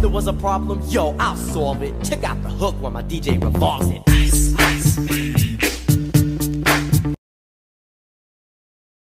there was a problem, yo, I'll solve it. Check out the hook while my DJ revolves it.